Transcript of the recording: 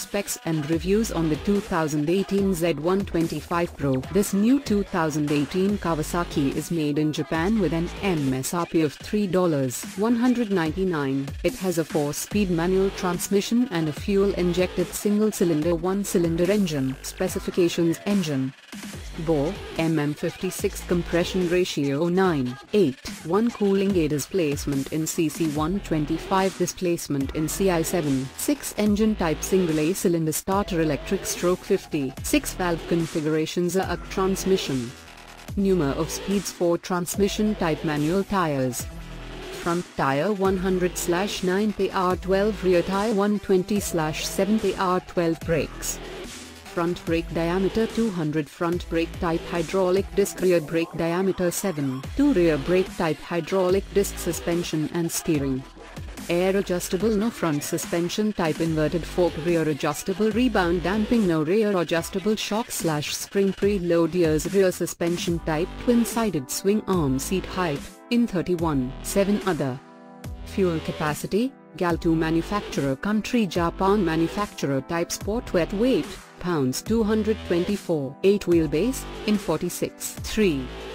specs and reviews on the 2018 Z125 Pro. This new 2018 Kawasaki is made in Japan with an MSRP of $3.199. It has a 4-speed manual transmission and a fuel-injected single-cylinder one-cylinder engine. Specifications Engine Bore, MM56 compression ratio 9, 8, 1 cooling air displacement in CC125 displacement in CI7, 6 engine type single A cylinder starter electric stroke 50, 6 valve configurations a transmission. Number of speeds for transmission type manual tires. Front tire 100 9 PR12 rear tire 120 7 PR12 brakes front brake diameter 200 front brake type hydraulic disc rear brake diameter 7 2 rear brake type hydraulic disc suspension and steering. Air adjustable no front suspension type inverted fork rear adjustable rebound damping no rear adjustable shock slash spring preload ears rear suspension type twin sided swing arm seat height in 31 7 other. Fuel capacity Gal2 manufacturer country Japan manufacturer type sport wet weight 224 8 wheelbase in 46 3